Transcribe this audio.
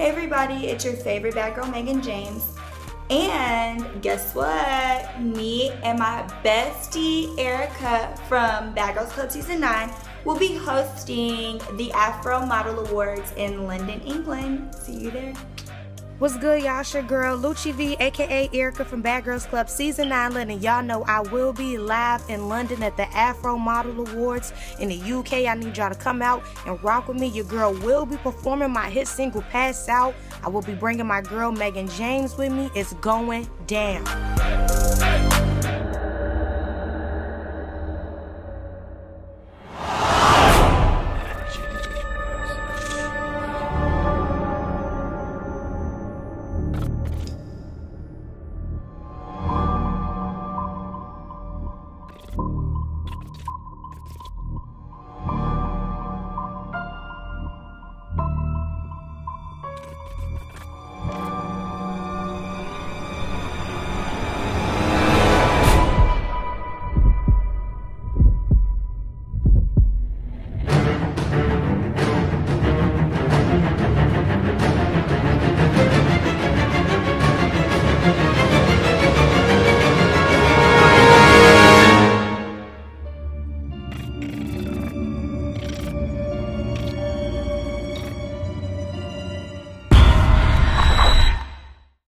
Hey everybody, it's your favorite bad girl Megan James. And guess what? Me and my bestie Erica from Bad Girls Club Season 9 will be hosting the Afro Model Awards in London, England. See you there. What's good, y'all? It's your girl, Lucci V, aka Erica from Bad Girls Club Season 9 London. Y'all know I will be live in London at the Afro Model Awards in the UK. I need y'all to come out and rock with me. Your girl will be performing my hit single, Pass Out. I will be bringing my girl, Megan James, with me. It's going down.